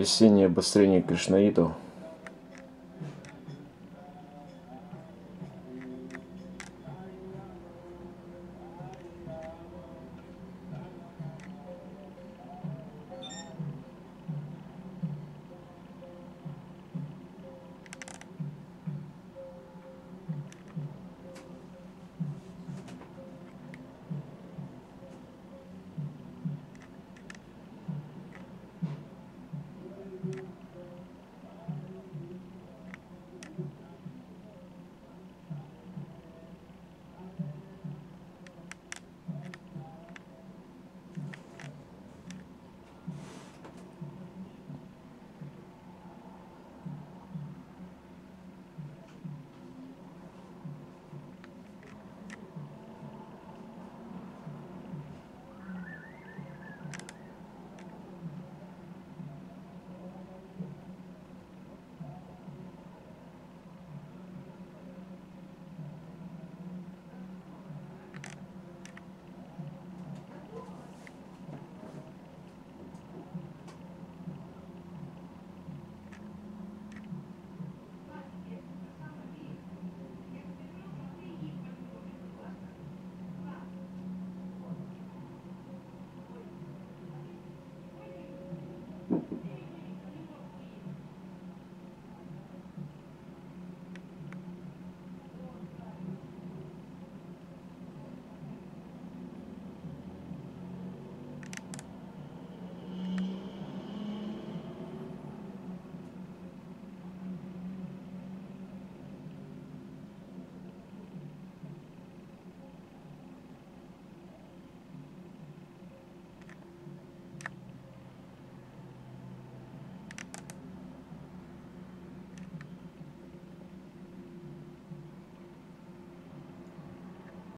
Весеннее обострение кришнаитов